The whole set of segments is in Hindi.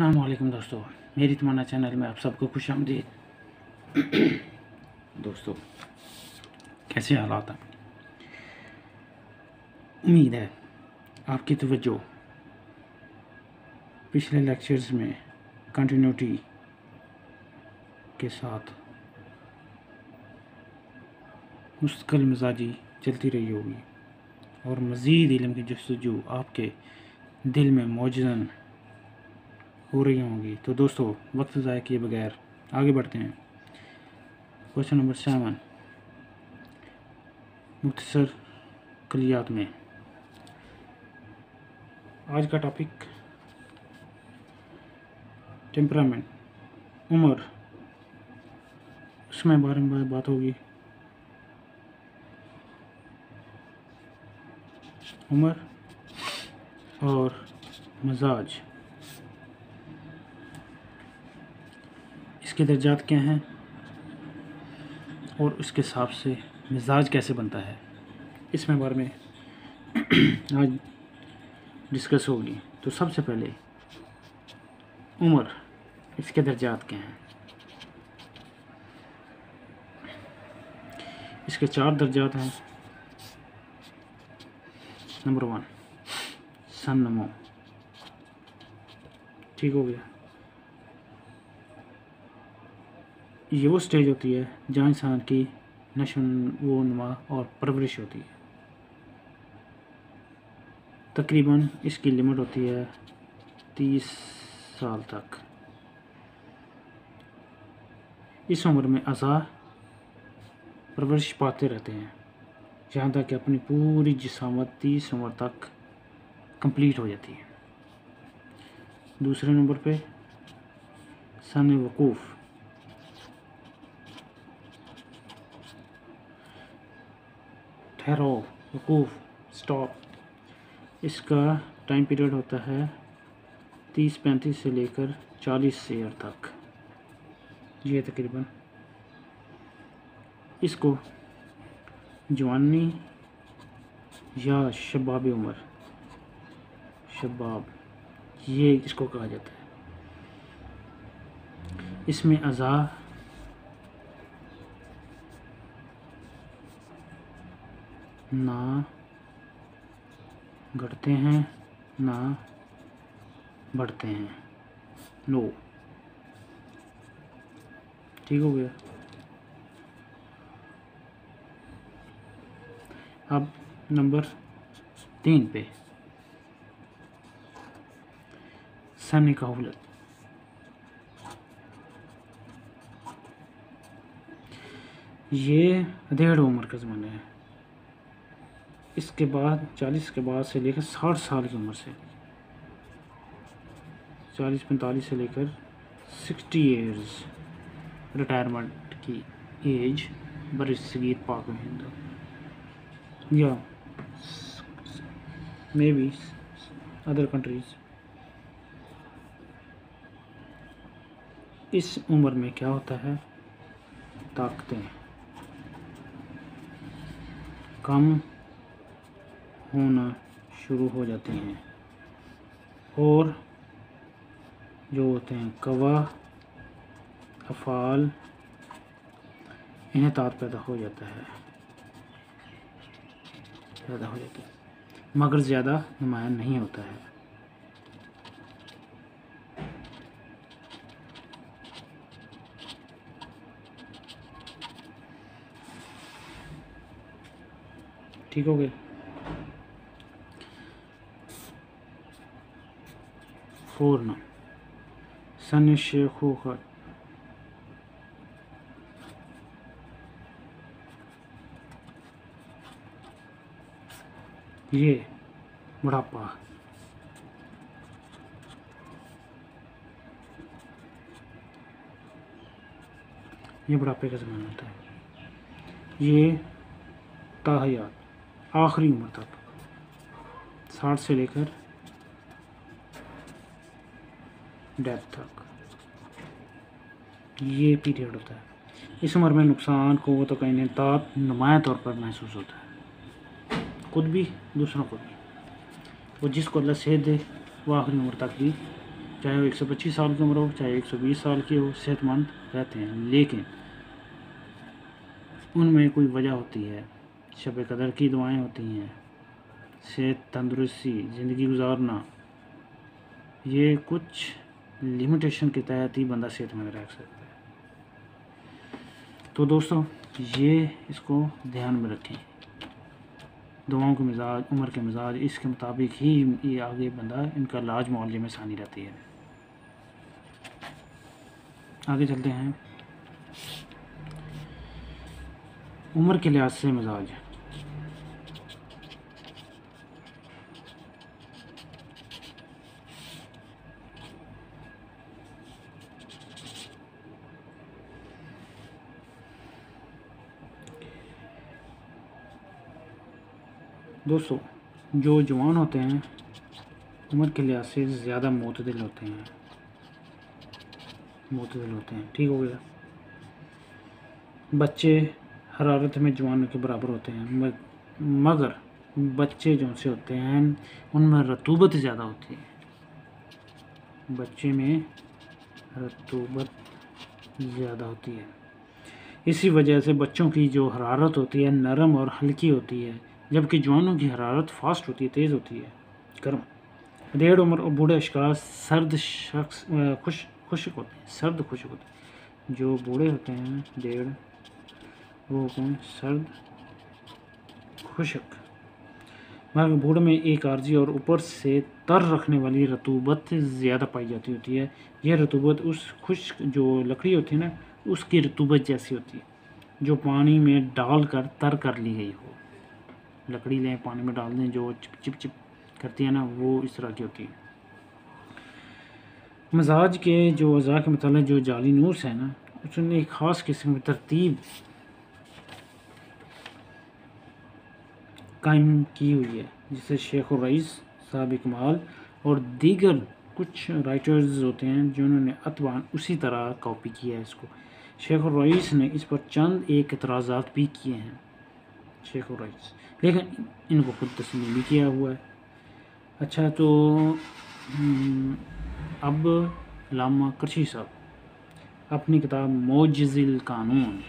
अलैक्म दोस्तों। मेरी तमन्ना चैनल में आप सबको खुश आमदीद। दोस्तों, कैसे हालात हैं? उम्मीद है आपकी तवज्जो। पिछले लेक्चर्स में कंटिन्यूटी के साथ मुस्तकिल मिजाजी चलती रही होगी और मज़ीद इलम की जस्तजू आपके दिल में मौजूद हो रही होंगी। तो दोस्तों, वक्त ज़ाय किए बगैर आगे बढ़ते हैं। क्वेश्चन नंबर सेवन मुख्तसर कलियात में। आज का टॉपिक टेम्परामेंट उम्र। उसमें बारे में बात होगी। उम्र और मजाज। इसके दर्जात क्या हैं और उसके हिसाब से मिजाज कैसे बनता है, इसमें बारे में आज डिस्कस होगी। तो सबसे पहले उम्र इसके दर्जात क्या हैं? इसके चार दर्जात हैं। नंबर वन सन नमो ठीक हो गया। ये वो स्टेज होती है जहाँ इंसान की नशन, वो नुमा और परवरिश होती है। तकरीबन इसकी लिमिट होती है तीस साल तक। इस उम्र में अज़ा परवरिश पाते रहते हैं, जहाँ तक कि अपनी पूरी जिसामत तीस उम्र तक कंप्लीट हो जाती है। दूसरे नंबर पे, सन वकूफ़। ठहरो वकूफ़ स्टॉप इसका टाइम पीरियड होता है तीस पैंतीस से लेकर चालीस ईयर तक। ये तकरीबन। इसको जवानी या शबाब उम्र, शबाब, ये इसको कहा जाता है। इसमें अज़ा ना। घटते हैं ना बढ़ते हैं। नो ठीक हो गया। अब नंबर तीन पे। सनी कहूलत ये डेढ़ उम्र का ज़माना है। इसके बाद, चालीस के बाद से लेकर साठ साल की उम्र से। चालीस, पैंतालीस से लेकर सिक्सटी ईयर्स रिटायरमेंट की एज बर सगीर पाक हिंद या मे बी अदर कंट्रीज़ इस उम्र में क्या होता है? ताकतें। कम होना शुरू हो जाती हैं। और जो होते हैं कवा अफ़ाल, इन्हें तात पैदा हो जाता है। पैदा हो जाता है। मगर ज़्यादा नुमाया नहीं होता है। ठीक हो गया पूर्ण। सन शेखूखत ये बुढ़ापा। ये बुढ़ापे का ज़माना होता है ये ताहयात, आखिरी उम्र तक। साठ से लेकर डेथ तक। ये पीरियड होता है। इस उम्र में नुकसान को वो तो कहीं तात नुमाया तौर पर महसूस होता है। खुद भी, दूसरों को भी। वो जिसको अल्लाह सेहत दे, वो आखिरी उम्र तक भी चाहे वो 125 साल की उम्र हो, चाहे 120 साल की हो, सेहतमंद रहते हैं। लेकिन, उनमें कोई वजह होती है शब कदर की दुआएँ होती हैं, सेहत तंदुरुस्ती, ज़िंदगी गुजारना, ये कुछ लिमिटेशन के तहत ही बंदा सेहतमंद रह सकता है। तो दोस्तों, ये इसको ध्यान में रखें। दुआओं के मिजाज, उम्र के मिजाज, इसके मुताबिक ही ये आगे बंदा इनका इलाज मुआवजे में आसानी रहती है। आगे चलते हैं। उम्र के लिहाज से मिजाज। दोस्तों, जो जवान होते हैं, उम्र के लिहाज से ज़्यादा मतदिल होते हैं। मतदिल होते हैं, ठीक हो गया। बच्चे हरारत में जवानों के बराबर होते हैं मगर बच्चे जो से होते हैं, उनमें रतूबत ज़्यादा होती है। बच्चे में रतूबत ज़्यादा होती है। इसी वजह से बच्चों की जो हरारत होती है, नरम और हल्की होती है जबकि जवानों की हरारत फास्ट होती है तेज़ होती है। गर्म। डेढ़ उम्र और बूढ़े अशखास सर्द शख्स खुश, खुशक होते हैं, सर्द खुशक होते हैं। जो बूढ़े होते हैं डेढ़ वो होते हैं सर्द खुशक। मगर बूढ़े में एक आर्जी और ऊपर से तर रखने वाली रतूबत ज़्यादा पाई जाती होती है। यह रतूबत उस खुश्क, जो लकड़ी होती है ना, उसकी रतूबत जैसी होती है, जो पानी में डाल कर तर कर ली गई हो। लकड़ी लें, पानी में डाल दें, जो चिप चिप चिप करती है ना, वो इस तरह की होती है। मजाज के जो अज़ा के मतलब जो जाली नूस है ना, उसने एक ख़ास किस्म की तरतीब कायम की हुई है, जिसे शेख और रईस, साहब इकमाल और दीगर कुछ राइटर्स होते हैं, जिन्होंने अतवान उसी तरह कॉपी किया है इसको। शेख और रईस ने इस पर चंद एक एतराज़ात भी किए हैं। शेख रईस लेकिन इनको खुद तस्लीम भी किया हुआ है। अच्छा तो हम्म, अब लामा कृषि साहब अपनी किताब मोजिल कानून।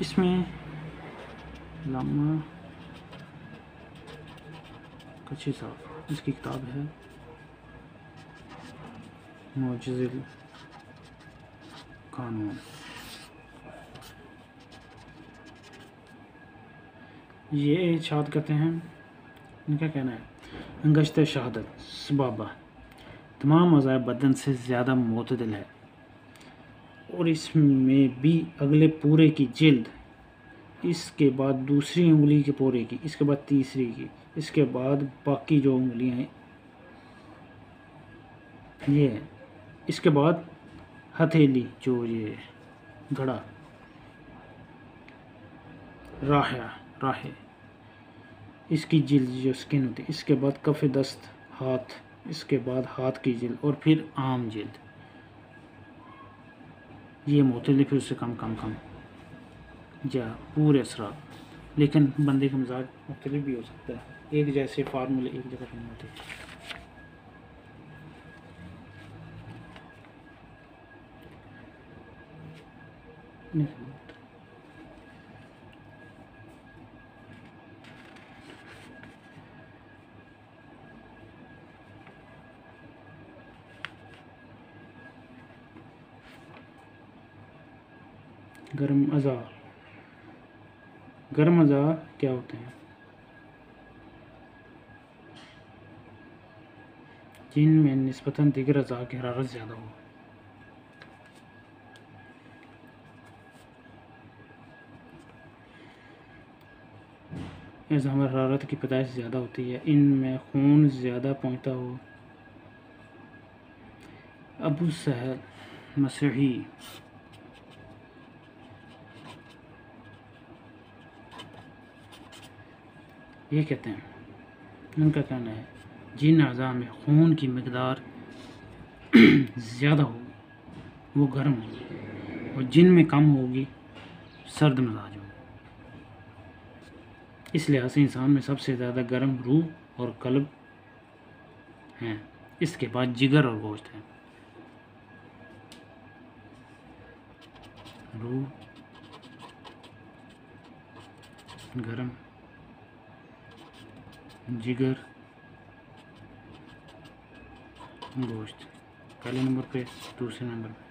इसमें लामा कृषि साहब इसकी किताब है मोजिल कानून। ये इर्शाद करते हैं। इनका कहना है, गश्त शहादत सबाबा तमाम अज़ाय बदन से ज़्यादा मतदिल है। और इसमें भी अगले पूरे की जल्द, इसके बाद दूसरी उंगली के पूरे की, इसके बाद तीसरी की, इसके बाद बाकी जो उंगलियाँ हैं, ये है। इसके बाद हथेली, जो ये घड़ा, राह राहे इसकी जिल्द जो स्किन होती है, इसके बाद कफ़ दस्त, हाथ, इसके बाद हाथ की जिल्द और फिर आम जिल्द ये मुख्तलिफ़ उससे कम कम कम। या पूरे असरा लेकिन बंदे का मिजाज मुख्तलिफ़ भी हो सकता है। एक जैसे फार्मूले एक जगह नहीं होते नहीं गर्म अज़ा। गर्म अज़ा क्या होते हैं? जिनमें नस्बता दिगर अज़ा की हरारत ज़्यादा हो। इज़ाम हरारत की पैदाइश ज़्यादा होती है। इनमें खून ज़्यादा पहुँचता हो। अबू सहल मसीही ये कहते हैं, उनका कहना है, जिन अज़ा में खून की मकदार ज़्यादा होगी, वो गर्म होगी, और जिन में कम होगी, सर्द मिजाज होगी। इस लिहाज से इंसान में सबसे ज़्यादा गर्म रूह और कल्ब हैं, इसके बाद जिगर और गोश्त हैं। रूह गरम जिगर, गोश्त, पहले नंबर पे, दूसरे नंबर पे।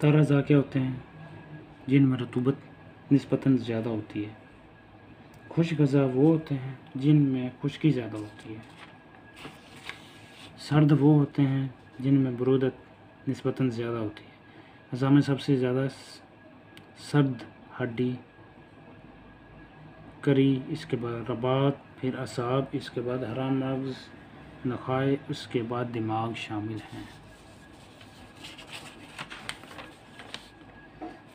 तारा क्या होते हैं जिनमें रतूबत नस्बता ज़्यादा होती है। खुश गज़ा वो होते हैं जिनमें खुशकी ज़्यादा होती है। सर्द वो होते हैं जिनमें बरूदत नस्बता ज़्यादा होती है। अज़ा में सबसे ज़्यादा सर्द, हड्डी, करी, इसके बाद रबात, फिर असाब, इसके बाद हरा नब्ज़, नखाए, उसके बाद दिमाग शामिल हैं।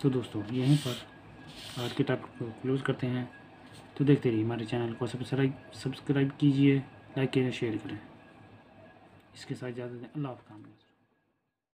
तो दोस्तों, यहीं पर आज के टॉपिक को क्लोज़ करते हैं। तो देखते रहिए हमारे चैनल को। सब्सक्राइब सब्सक्राइब कीजिए लाइक करें शेयर करें। इसके साथ ज़्यादा अल्लाह हाफ़